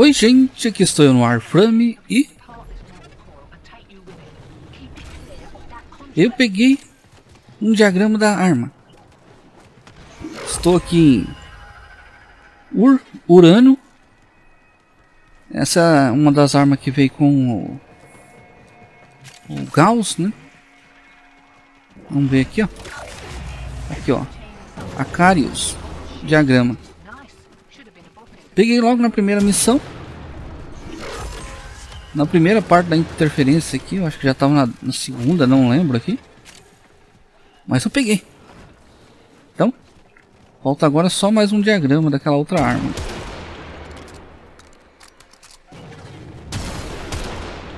Oi gente, aqui estou eu no Warframe e eu peguei um diagrama da arma. Estou aqui em Ur Urano. Essa é uma das armas que veio com o, o Gauss, né? Vamos ver aqui, ó. Aqui, ó. Acarius. Diagrama. Peguei logo na primeira missão. Na primeira parte da interferência aqui, eu acho que já estava na, na, segunda, não lembro aqui. Mas eu peguei. Então, falta agora só mais um diagrama daquela outra arma.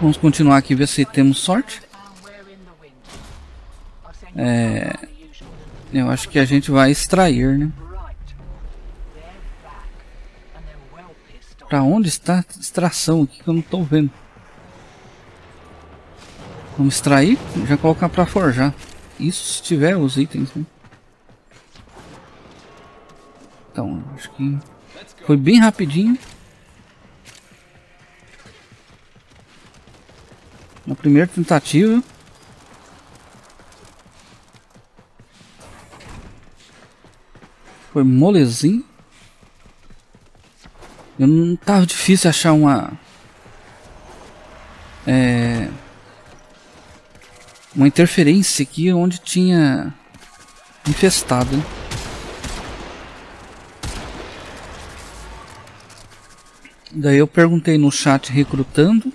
Vamos continuar aqui ver se temos sorte. É, eu acho que a gente vai extrair, né? Pra onde está a extração aqui que eu não estou vendo? Vamos extrair já colocar para forjar. Isso se tiver os itens, né? Então, acho que foi bem rapidinho. Na primeira tentativa. Foi molezinho. Eu não tava difícil achar uma é, uma interferência aqui onde tinha infestado. Hein? Daí eu perguntei no chat recrutando.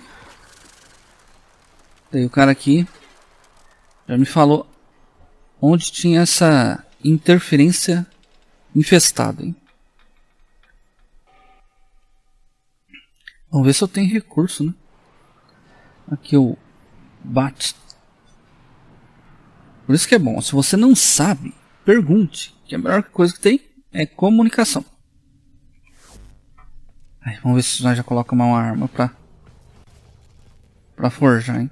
Daí o cara aqui já me falou onde tinha essa interferência infestada. Hein? Vamos ver se eu tenho recurso, né? Aqui o bate. Por isso que é bom. Se você não sabe, pergunte. Que a melhor coisa que tem é comunicação. Aí, vamos ver se nós já colocamos uma arma pra, pra forjar, hein?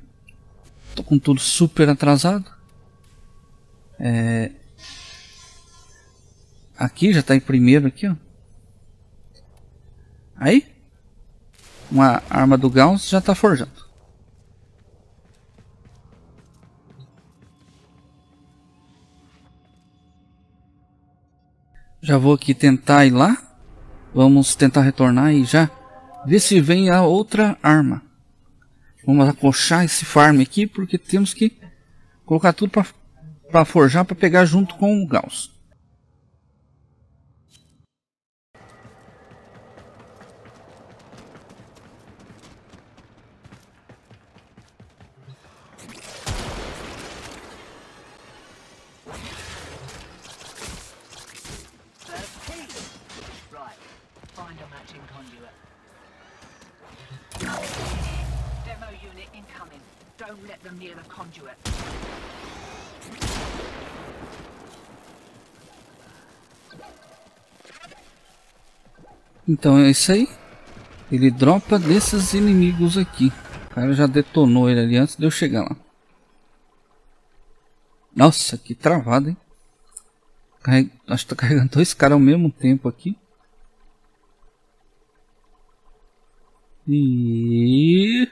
Tô com tudo super atrasado. É... Aqui já tá em primeiro aqui, ó. Aí, uma arma do Gauss já está forjando. Já vou aqui tentar ir lá. Vamos tentar retornar e já ver se vem a outra arma. Vamos acochar esse farm aqui porque temos que colocar tudo para forjar para pegar junto com o Gauss. The conduit. Então é isso aí. Ele dropa desses inimigos aqui. O cara já detonou ele ali antes de eu chegar lá. Nossa, que travado, hein? Carreg... Acho que tá carregando dois caras ao mesmo tempo aqui. E...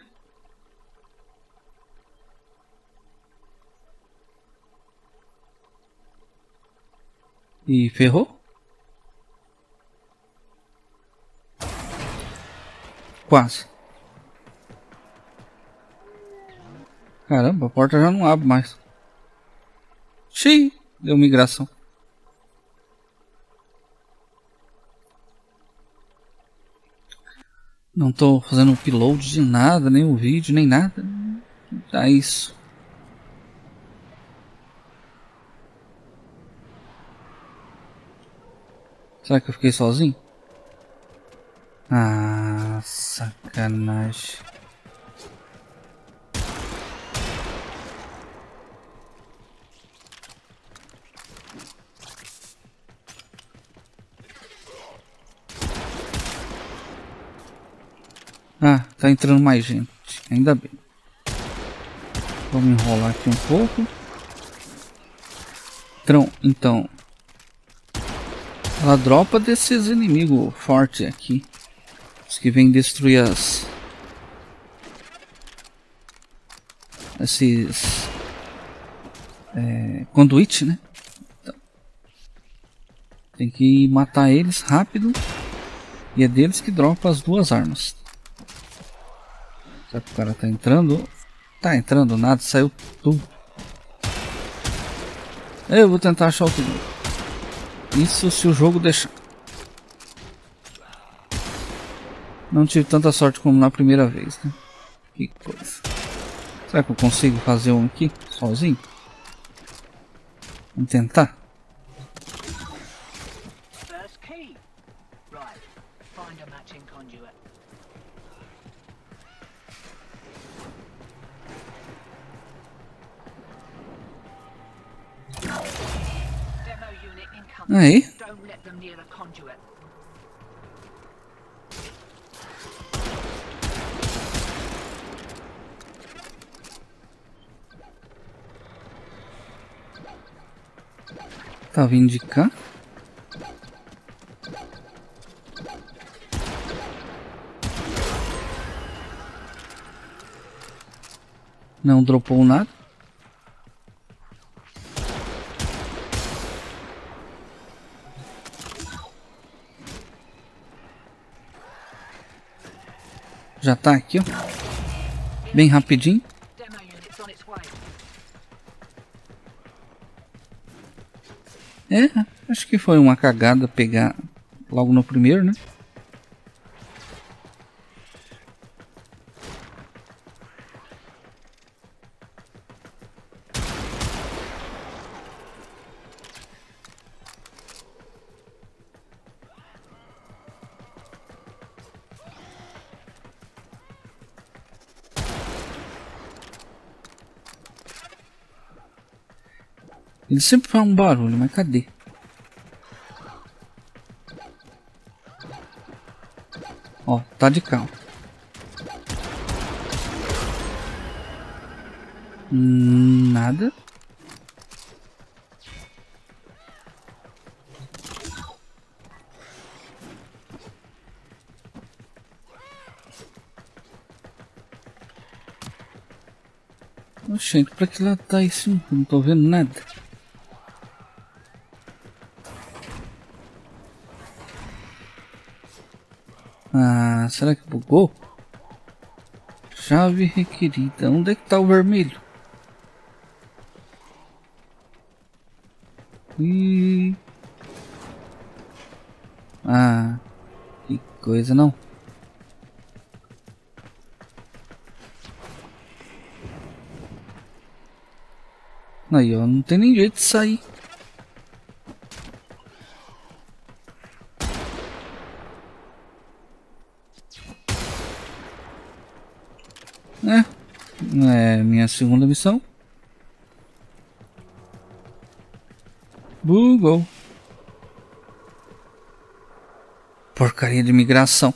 E ferrou? Quase. Caramba, a porta já não abre mais. Xiii, deu migração. Não tô fazendo upload de nada, nem o vídeo, nem nada. Tá isso. Será que eu fiquei sozinho? Ah, sacanagem. Ah, tá entrando mais gente. Ainda bem. Vamos enrolar aqui um pouco. Então, então ela dropa desses inimigos fortes aqui. Os que vêm destruir as... Esses... É, conduite, né? Então, tem que matar eles rápido. E é deles que dropa as duas armas. Será que o cara tá entrando? Tá entrando nada, saiu tudo. Eu vou tentar achar o tudo. Isso se o jogo deixar. Não tive tanta sorte como na primeira vez, né? Que coisa. Será que eu consigo fazer um aqui, sozinho? Vamos tentar. Vindo de cá. Não dropou nada. Já tá aqui, ó. Bem rapidinho. É, acho que foi uma cagada pegar logo no primeiro, né? Ele sempre faz um barulho, mas cadê? Ó, tá de carro. Hum, nada. Oxente, pra que lado tá isso? Não tô vendo nada. Será que bugou? Chave requerida. Onde é que tá o vermelho? E... Ah, que coisa não. Aí, ó, não tem nem jeito de sair. É, é minha segunda missão. Google. Porcaria de migração.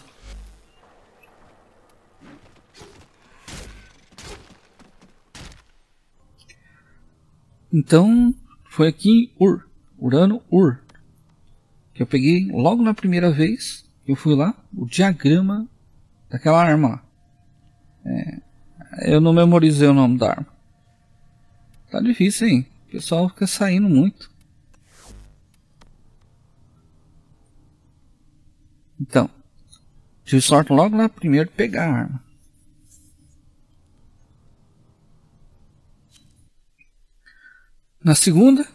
Então, foi aqui em Ur, Urano Ur, que eu peguei logo na primeira vez, eu fui lá, o diagrama daquela arma. É, eu não memorizei o nome da arma. Tá difícil, hein? O pessoal fica saindo muito. Então, tive sorte logo lá primeiro pegar a arma. Na segunda,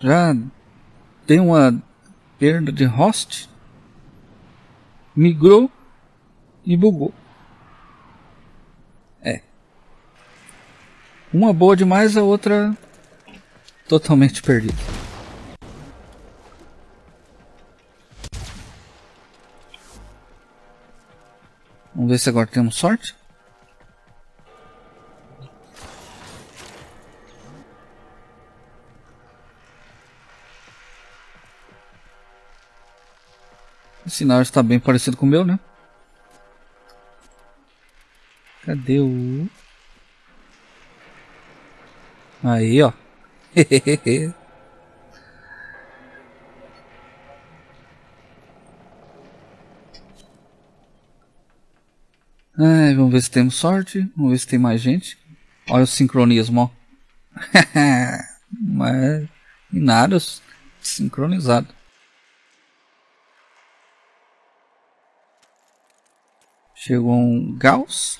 já tem uma perda de host, migrou e bugou. Uma boa demais, a outra totalmente perdida. Vamos ver se agora temos sorte. O sinal está bem parecido com o meu, né? Cadê o... Aí, ó. É, vamos ver se temos sorte. Vamos ver se tem mais gente. Olha o sincronismo, ó. Mas nada sincronizado. Chegou um Gauss.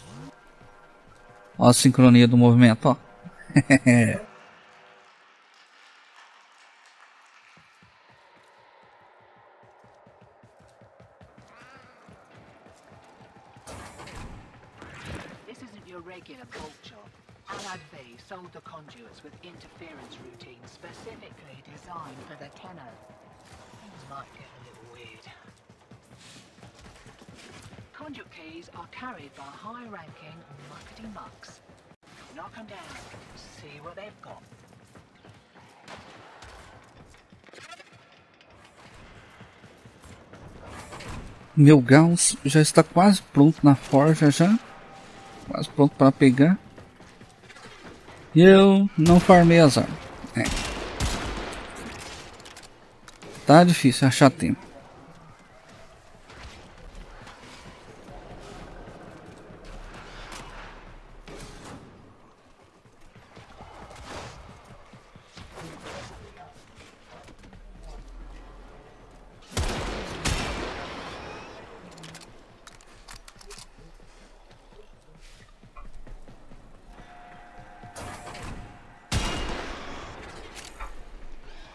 Olha a sincronia do movimento, ó. Conduit keys are carried by high-ranking muckety mucks. Knock them down, see what they've got. Meu Gauss já está quase pronto na forja já. Quase pronto para pegar. E eu não farmei as armas. É. Tá difícil achar tempo.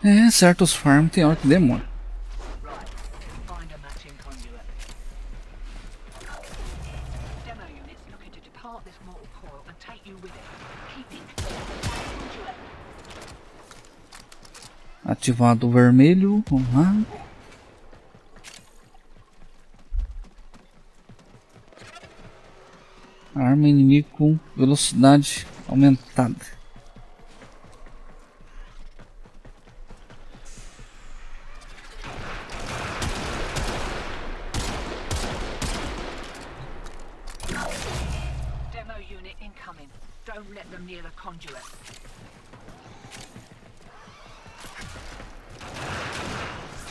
É, certos farms tem hora que demora. Ativado o vermelho, vamos lá. Arma inimigo com velocidade aumentada.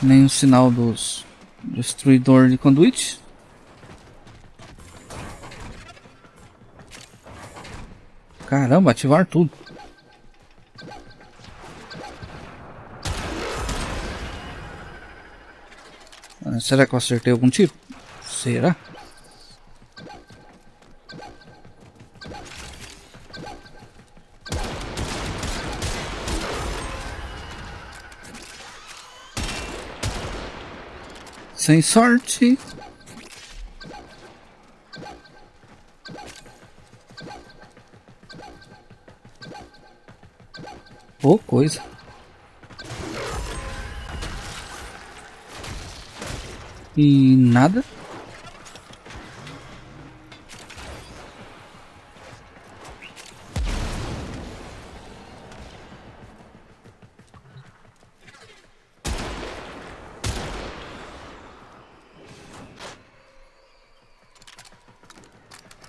O sinal dos destruidor de conduíte. Caramba, ativar tudo. Ah, será que eu acertei algum tiro? Será? Sem sorte. Ô, oh, coisa. E nada.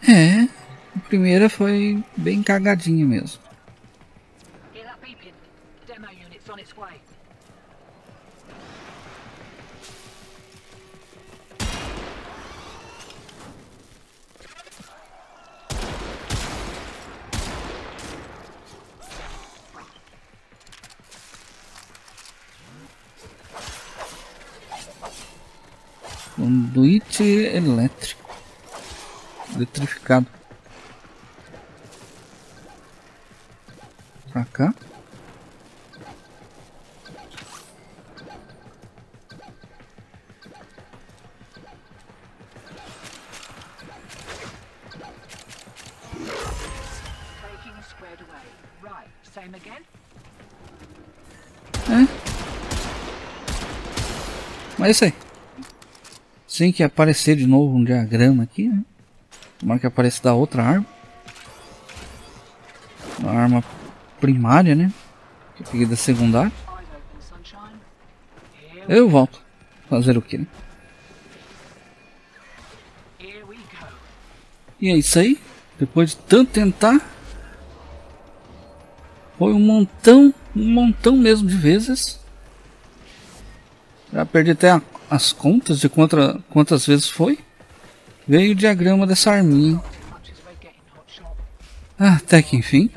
É, a primeira foi bem cagadinha mesmo. Conduíte elétrico eletrificado. Mas é isso aí. Tem que aparecer de novo um diagrama aqui, né? Tomara que apareça da outra arma. A arma primária, né? Que eu peguei da secundária. Eu volto. Fazer o que, né? E é isso aí. Depois de tanto tentar. Foi um montão, um montão mesmo de vezes. Já perdi até as contas de quanta, quantas vezes foi. Veio o diagrama dessa arminha. Ah, até que enfim.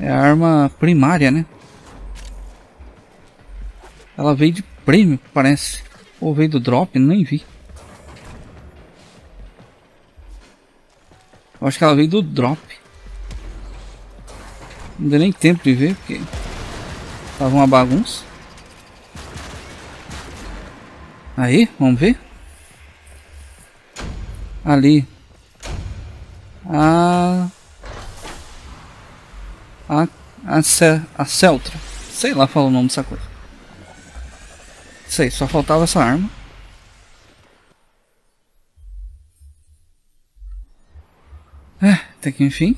É a arma primária, né? Ela veio de prêmio, parece. Ou veio do drop, nem vi. Eu acho que ela veio do drop. Não deu nem tempo de ver, porque tava uma bagunça. Aí, vamos ver. Ali. A a, a, a Celtra. Sei lá falar o nome dessa coisa. Sei, só faltava essa arma. É, até que enfim.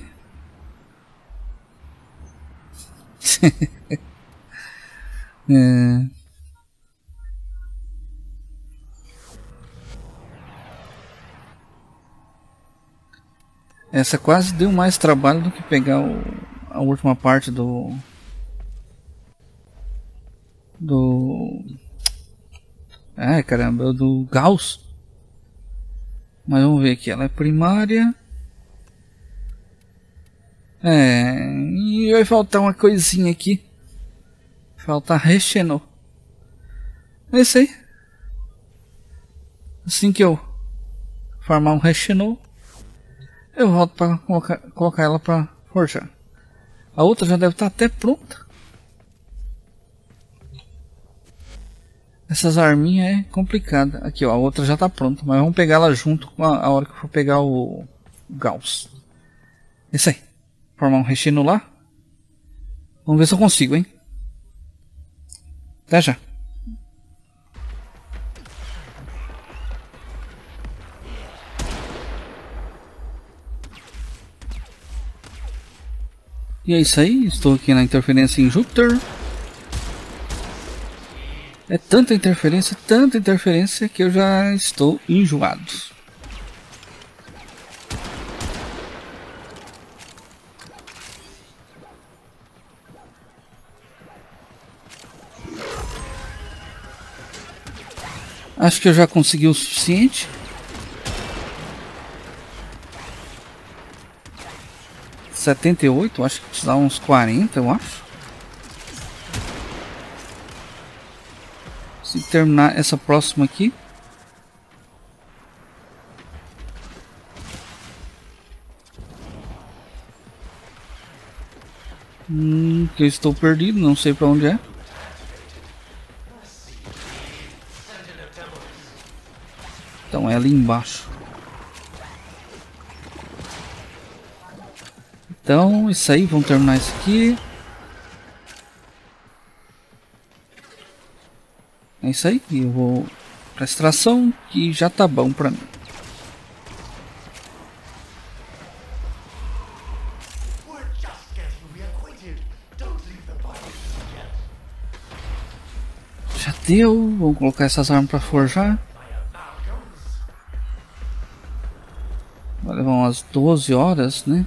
é. Essa quase deu mais trabalho do que pegar o, a última parte do do é caramba do Gauss mas vamos ver aqui ela é primária é e vai faltar uma coisinha aqui falta Rechenot é isso aí assim que eu formar um Rechenot eu volto para colocar, colocar ela para forjar a outra já deve estar até pronta. Essas arminhas é complicada. Aqui, ó, a outra já está pronta, mas vamos pegar ela junto com a, a hora que for pegar o, Gauss. Isso aí. Formar um recheio lá. Vamos ver se eu consigo, hein? Até já. E é isso aí, estou aqui na interferência em Júpiter. É tanta interferência, tanta interferência que eu já estou enjoado. Acho que eu já consegui o suficiente. 78, acho que dá uns 40, eu acho. Se terminar essa próxima aqui. Hum, que eu estou perdido, não sei para onde é. Ali embaixo. Então, isso aí, vamos terminar isso aqui. É isso aí, eu vou para extração que já tá bom para mim. Já deu, vamos colocar essas armas para forjar. 12 horas, né?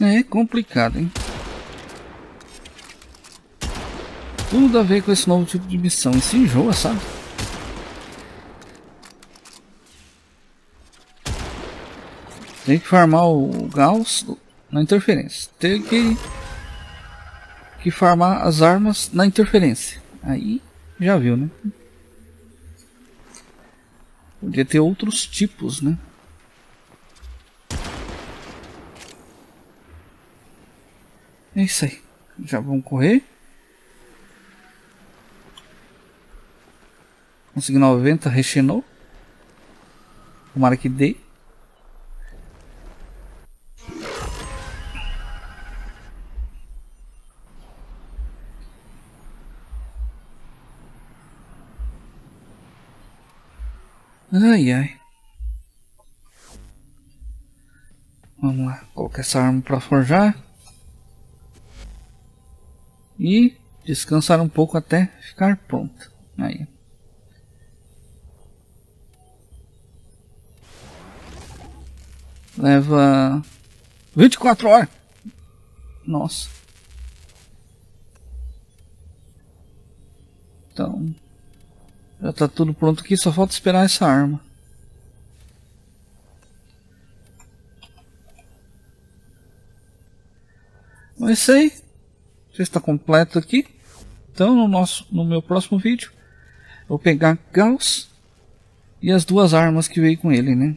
É complicado, hein? Tudo a ver com esse novo tipo de missão. Se enjoa, sabe? Tem que farmar o Gauss na interferência. Tem que, que farmar as armas na interferência. Aí já viu, né? Podia ter outros tipos, né? É isso aí. Já vamos correr. Consegui 90, rechenou. Tomara que dê. Ai ai. Vamos lá, colocar essa arma para forjar. E descansar um pouco até ficar pronto. Aí. Leva 24 horas. Nossa. Então, já tá tudo pronto aqui, só falta esperar essa arma. Isso aí. Já está completo aqui. Então no, nosso, no meu próximo vídeo eu vou pegar Gauss e as duas armas que veio com ele, né?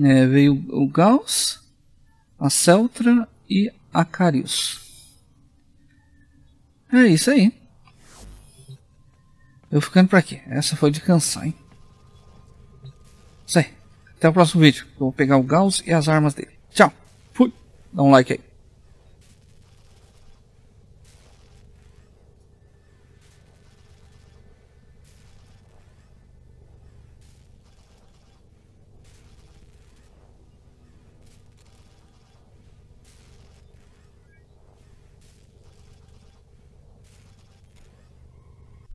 É, veio o Gauss, a Celtra e a Carius. É isso aí. Eu ficando por aqui. Essa foi de cansar, hein? Isso aí. Até o próximo vídeo. Eu vou pegar o Gauss e as armas dele. Tchau. Fui. Dá um like aí.